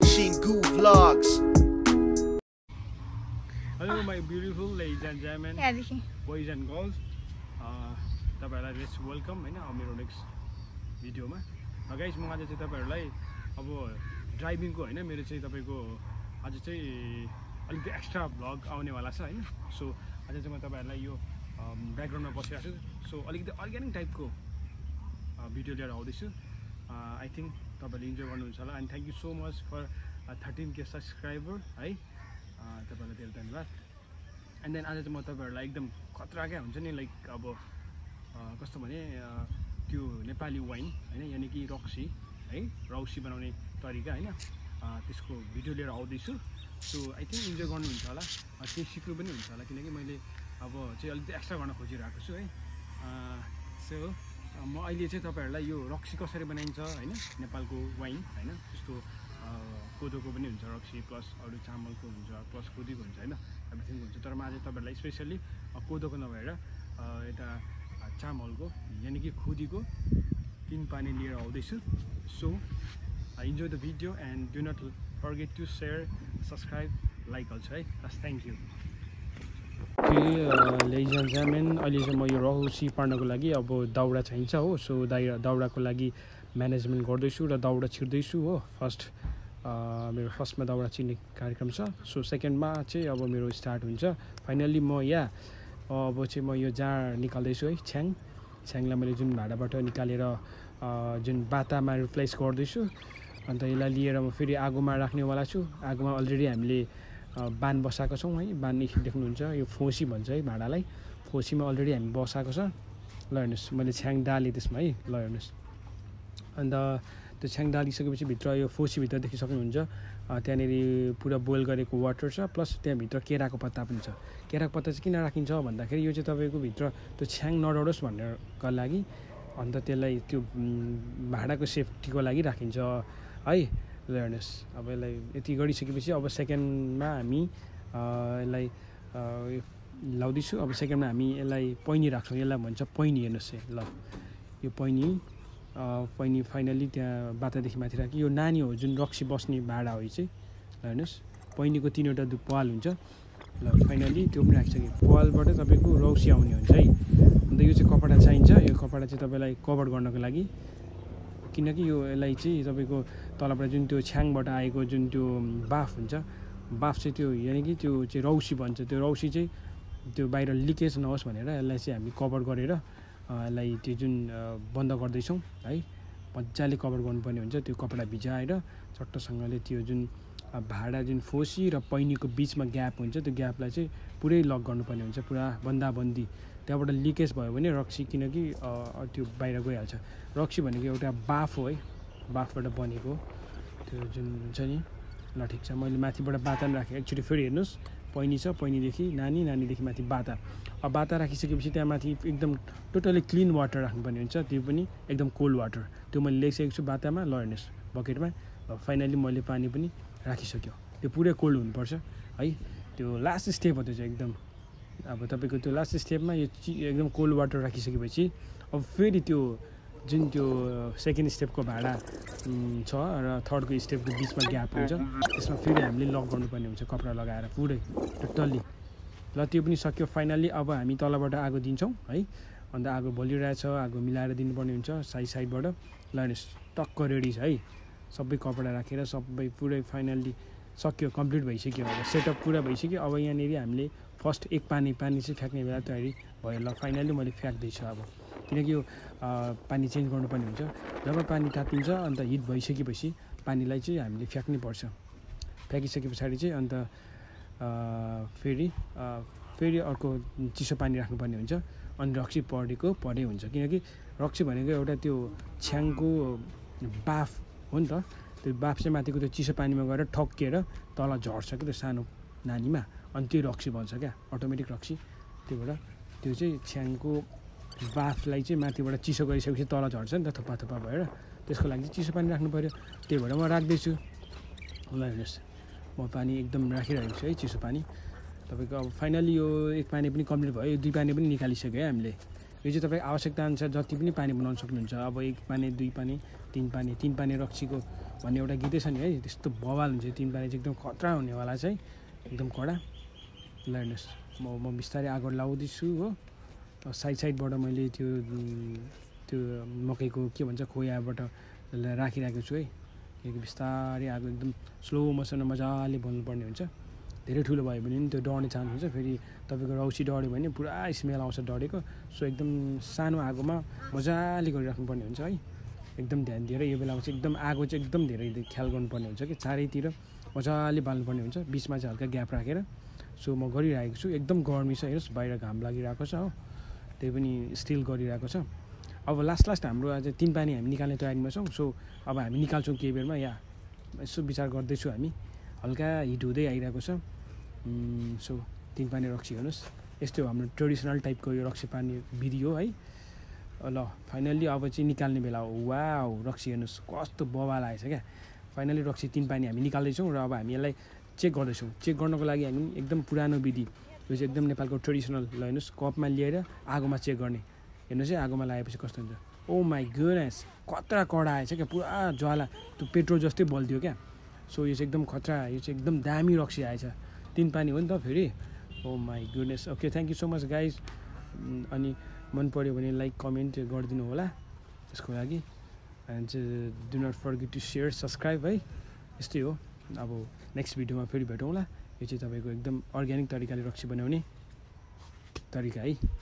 Shingu Vlogs. Hello my beautiful ladies and जेमेन यहाँदेखि boys and girls तपाईँहरूलाई rest welcome होइन अब मेरो नेक्स्ट भिडियोमा गाइस म आज चाहिँ तपाईँहरूलाई अब ड्राइभिङको होइन मेरो चाहिँ तपाईँको आज चाहिँ अलिकति एक्स्ट्रा भ्लग आउनेवाला छ होइन। सो आज चाहिँ म तपाईँहरूलाई यो ब्याकग्राउन्डमा बसिरहेको छु। सो अलिकति अर्ग्यानिक टाइपको भिडियो लिएर आउँदैछु। आई थिङ्क तपाईँहरूले इन्जोय गर्नुहुन्छ होला. And thank you so much for thirteen K subscriber है? अँ, तपाईँहरूलाई धेरै धन्यवाद. एन्ड देन आज चाहिँ म तपाईँहरूलाई एकदम खतरा क्या हुन्छ नि लाइक अब अँ, कस्तो भने अँ, त्यो नेपाली वाइन होइन यानि कि रक्सी है? रौसी बनाउने तरिका होइन? त्यसको भिडियो लिएर आउँदैछु। सो आई थिङ्क इन्जोय गर्नुहुन्छ होला। केही सिक्नु पनि हुन्छ होला किनकि मैले अब चाहिँ अलिकति एक्स्ट्रा गर्न खोजिरहेको छु है? सो म अहिले चाहिँ तपाईँहरूलाई यो रक्सी कसरी बनाइन्छ होइन? नेपालको वाइन होइन? त्यस्तो कोदोको पनि हुन्छ रक्सी प्लस अरू चामलको हुन्छ प्लस कोदीको हुन्छ होइन? एभ्रिथिङ हुन्छ। तर म आज तपाईँहरूलाई स्पेसल्ली कोदोको नभएर यता चामलको यानि कि खुदीको तिन पानी लिएर आउँदैछु। So enjoy the video and do not forget to share subscribe like also है? थ्याङ्क यू लेडिज एन्ड अहिले चाहिँ म यो रौसी पार्नको लागि अब दाउरा चाहिन्छ हो सो दाइ दाउराको लागि म्यानेजमेन्ट गर्दैछु र दाउरा छिर्दैछु हो। फर्स्ट मेरो फर्स्टमा दाउरा चिन्ने कार्यक्रम छ। सो सेकेन्डमा चाहिँ अब मेरो स्टार्ट हुन्छ। फाइनल्ली म यहाँ अब चाहिँ म यो जाँड निकाल्दैछु है छ्याङ। छ्याङलाई मैले जुन भाँडाबाट निकालेर जुन बातामा रिप्लेस गर्दैछु अन्त यसलाई लिएर म फेरि आगोमा राख्नेवाला छु। आगोमा अलरेडी हामीले बान बसाएको छौँ है। बान देख्नुहुन्छ। यो फोसी भन्छ है भाँडालाई। फोसीमा अलरेडी हामी बसाएको छ। ल हेर्नुहोस् मैले छ्याङ डालेँ त्यसमा है। ल हेर्नुहोस्। अन्त त्यो छ्याङ डालिसकेपछि भित्र यो फोसीभित्र देखि सक्नुहुन्छ अ, त्यहाँनिर पुरा बोइल गरेको वाटर छ। प्लस त्यहाँभित्र केराको पत्ता पनि छ। केराको पत्ता चाहिँ किन राखिन्छ भन्दाखेरि यो चाहिँ तपाईँको भित्र त्यो छ्याङ नडरोस् भन्नेका लागि अन्त त्यसलाई त्यो भाँडाको सेफ्टीको लागि राखिन्छ। है? ल हेर्नुहोस् अब यसलाई यति गरिसकेपछि अब सेकेन्डमा हामी यसलाई लाउँदैछु। अब सेकेन्डमा हामी यसलाई पैनी राख्छौँ। यसलाई भन्छ पैनी हेर्नुहोस् है ल। यो पैनी पैनी फाइनल्ली त्यहाँ बाटादेखि माथि राख्यो यो नानी हो जुन रक्सी बस्ने भाँडा हो यो चाहिँ। ल हेर्नुहोस्। पैनीको तिनवटा पाल हुन्छ। ल फाइनल्ली त्यो पनि राखिसक्यो पालबाट तपाईँको रौसी आउने हुन्छ है। अन्त यो चाहिँ कपडा चाहिन्छ। यो कपडा चाहिँ तपाईँलाई कभर गर्नको लागि किनकि यो यसलाई चाहिँ तपाईँको तलबाट जुन त्यो छ्याङबाट आएको जुन त्यो बाफ हुन्छ बाफ चाहिँ त्यो यानि कि त्यो चाहिँ रौसी भन्छ। त्यो रौसी चाहिँ त्यो बाहिर लिकेज नहोस् भनेर यसलाई चाहिँ हामी कभर गरेर यसलाई त्यो जुन बन्द गर्दैछौँ है मजाले कभर गर्नुपर्ने हुन्छ त्यो कपडा भिजाएर चट्टसँगले त्यो जुन भाँडा जुन फोसी र पैनीको बिचमा ग्याप हुन्छ त्यो ग्यापलाई चाहिँ पुरै लक गर्नुपर्ने हुन्छ पुरा बन्दाबन्दी। त्यहाँबाट लिकेज भयो भने रक्सी किनकि त्यो बाहिर गइहाल्छ। रक्सी भनेको एउटा बाफ हो है बाफबाट बनेको त्यो जुन हुन्छ नि ल ठिक छ मैले माथिबाट बाता पनि राखेँ। एकचोटि फेरि हेर्नुहोस् पैनी छ पैनीदेखि नानी नानीदेखि माथि बाता। अब बाता राखिसकेपछि त्यहाँ माथि एकदम टोटली क्लिन वाटर राख्नुपर्ने हुन्छ त्यो पनि एकदम कोल्ड वाटर। त्यो मैले ल्याइसकेको छु बातामा ल हेर्नुहोस् बकेटमा। फाइनली मैले पानी पनि राखिसक्यो। त्यो पुरै कोल्ड हुनुपर्छ है। त्यो लास्ट स्टेप हो त्यो चाहिँ एकदम। अब तपाईँको त्यो लास्ट स्टेपमा यो चि एकदम कोल्ड वाटर राखिसकेपछि अब फेरि त्यो जुन त्यो सेकेन्ड स्टेपको भाँडा छ र थर्डको स्टेपको बिचमा ग्याप हुन्छ त्यसमा फेरि हामीले लक गर्नुपर्ने हुन्छ कपडा लगाएर पुरै टोटल्ली। ल त्यो पनि सक्यो फाइनल्ली अब हामी तलबाट आगो दिन्छौँ है। अन्त आगो बलिरहेछ आगो मिलाएर दिनुपर्ने हुन्छ साइड साइडबाट ल टक्क रेडी छ है। सबै कपडा राखेर सबै पुरै फाइनल्ली सक्यो कम्प्लिट भइसक्यो। अब सेटअप पुरा भइसक्यो। अब यहाँनिर हामीले फर्स्ट एक पानी पानी चाहिँ फ्याँक्ने बेला तयारी भयो ल फाइनल्ली मैले फ्याँक्दैछु अब। किनकि यो पानी चेन्ज गर्नुपर्ने हुन्छ। जब पानी तातिन्छ अन्त हिट भइसकेपछि पानीलाई चाहिँ हामीले फ्याँक्नै पर्छ। फ्याँकिसके पछाडि चाहिँ अन्त फेरि फेरि अर्को चिसो पानी राख्नुपर्ने हुन्छ। अनि रक्सी परेको परे हुन्छ। किनकि रक्सी भनेको एउटा त्यो छ्याङको बाफ हो नि त। त्यो बाफ चाहिँ माथिको त्यो चिसो पानीमा गएर ठक्किएर तल झर्छ क्या त्यो सानो नानीमा। अनि त्यो रक्सी बन्छ क्या अटोमेटिक रक्सी। त्यो भएर त्यो चाहिँ छ्याङको बाफलाई चाहिँ माथिबाट चिसो गरिसकेपछि तल झर्छ नि त थुप्पा थुप्पा भएर। त्यसको लागि चाहिँ चिसो पानी राख्नु पऱ्यो त्यही भएर म राख्दैछु। ल हेर्नुहोस्। म पानी एकदम राखिरहेको छु है चिसो पानी। तपाईँको अब फाइनली यो एक पानी पनि कम्प्लिट भयो यो दुई पानी पनि निकालिसक्यो है हामीले। यो चाहिँ तपाईँ आवश्यकता अनुसार जति पनि पानी बनाउन सक्नुहुन्छ अब एक पानी दुई पानी तिन पानी तिन पानी रक्सीको भन्ने एउटा गीतै छ नि है त्यस्तो बवाल हुन्छ। तिन पानी चाहिँ एकदम खतरा हुनेवाला चाहिँ एकदम कडा। हेर्नुहोस् म म बिस्तारै आगो लाउँदैछु हो। साइड साइडबाट मैले त्यो त्यो मकैको के भन्छ खोयाबाट राखिरहेको छु है। किनकि बिस्तारै आगो एकदम स्लो मोसनमा मजाले बल्नुपर्ने हुन्छ। धेरै ठुलो भयो भने पनि त्यो डढ्ने चान्स हुन्छ। फेरि तपाईँको रौसी डढ्यो भने पुरा स्मेल आउँछ डढेको। सो एकदम सानो आगोमा मजाले गरिराख्नुपर्ने हुन्छ है। एकदम ध्यान दिएर यो बेलामा चाहिँ एकदम आगो चाहिँ एकदम धेरै ख्याल गर्नुपर्ने हुन्छ कि चारैतिर मजाले बाल्नुपर्ने हुन्छ। बिचमा चाहिँ हल्का ग्याप राखेर सो म गरिरहेको छु। एकदम गर्मी छ। हेर्नुहोस् बाहिर घाम लागिरहेको छ हो। त्यही पनि स्टिल गरिरहेको छ। अब लास्ट लास्ट हाम्रो आज तिन पानी हामी निकाल्ने तयारीमा छौँ। सो अब हामी निकाल्छौँ केही बेरमा। या यसो विचार गर्दैछु हामी। हल्का हिट हुँदै आइरहेको छ। सो तिन पानी रक्सी हेर्नुहोस्। यस्तै हाम्रो ट्रेडिसनल टाइपको यो रक्सी पानी विधि हो है। ल फाइनल्ली अब चाहिँ निकाल्ने बेला हो। वा रक्सी हेर्नुहोस् कस्तो बवाल आएछ क्या। फाइनली रक्सी तिन पानी हामी निकाल्दैछौँ र अब हामी यसलाई चेक गर्दैछौँ। चेक गर्नको लागि हामी एकदम पुरानो विधि यो चाहिँ एकदम नेपालको ट्रेडिसनल ल हेर्नुहोस् कपमा लिएर आगोमा चेक गर्ने। हेर्नुहोस् है आगोमा लगाएपछि कस्तो हुन्छ। ओ माई गुडनेस खतरा कडा आएछ क्या पुरा ज्वाला। त्यो पेट्रोल जस्तै बल्थ्यो क्या। सो यो चाहिँ एकदम खतरा यो चाहिँ एकदम दामी रक्सी आएछ। तिन पानी हो नि त फेरि। ओ my goodness okay thank you so much guys अनि मन पऱ्यो भने लाइक कमेन्ट गरिदिनु होला त्यसको लागि। And do not forget to share subscribe है। यस्तै हो। अब नेक्स्ट भिडियोमा फेरि भेटौँला। यो चाहिँ तपाईँको एकदम अर्ग्यानिक तरिकाले रक्सी बनाउने तरिका है।